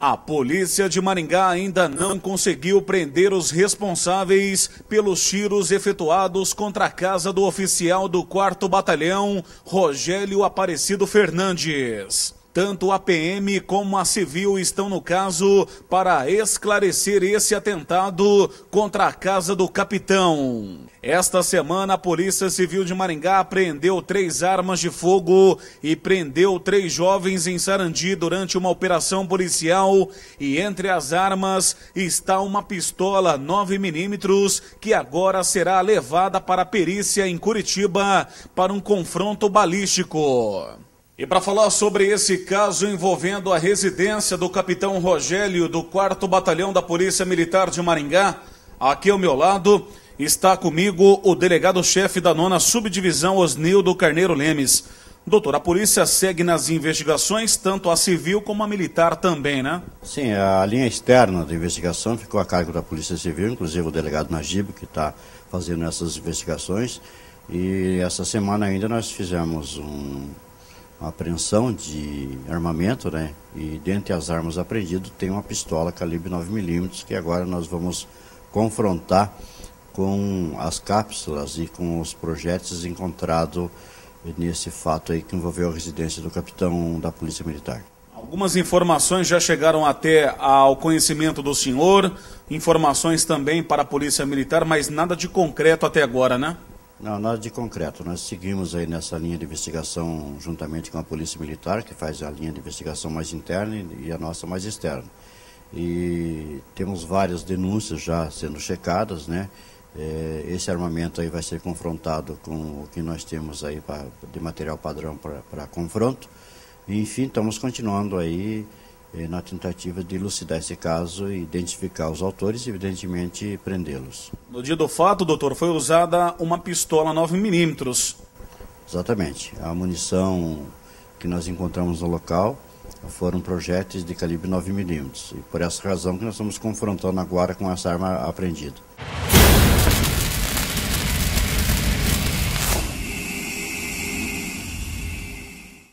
A polícia de Maringá ainda não conseguiu prender os responsáveis pelos tiros efetuados contra a casa do oficial do 4 Batalhão, Rogério Aparecido Fernandes. Tanto a PM como a Civil estão no caso para esclarecer esse atentado contra a casa do capitão. Esta semana, a Polícia Civil de Maringá apreendeu três armas de fogo e prendeu três jovens em Sarandi durante uma operação policial. E entre as armas está uma pistola 9mm que agora será levada para a perícia em Curitiba para um confronto balístico. E para falar sobre esse caso envolvendo a residência do capitão Rogério do 4 Batalhão da Polícia Militar de Maringá, aqui ao meu lado está comigo o delegado-chefe da nona subdivisão Osnildo Carneiro Lemes. Doutor, a polícia segue nas investigações, tanto a civil como a militar também, né? Sim, a linha externa da investigação ficou a cargo da Polícia Civil, inclusive o delegado Najib, que está fazendo essas investigações. E essa semana ainda nós fizemos um apreensão de armamento, né? E dentre as armas apreendidas tem uma pistola calibre 9mm que agora nós vamos confrontar com as cápsulas e com os projéteis encontrados nesse fato aí que envolveu a residência do capitão da Polícia Militar. Algumas informações já chegaram até ao conhecimento do senhor, informações também para a Polícia Militar, mas nada de concreto até agora, né? Não, nada de concreto. Nós seguimos aí nessa linha de investigação juntamente com a Polícia Militar, que faz a linha de investigação mais interna e a nossa mais externa. E temos várias denúncias já sendo checadas, né? É, esse armamento aí vai ser confrontado com o que nós temos aí de material padrão para confronto. Enfim, estamos continuando aí na tentativa de elucidar esse caso e identificar os autores e, evidentemente, prendê-los. No dia do fato, doutor, foi usada uma pistola 9mm. Exatamente. A munição que nós encontramos no local foram projéteis de calibre 9mm. E por essa razão que nós estamos confrontando agora com essa arma apreendida.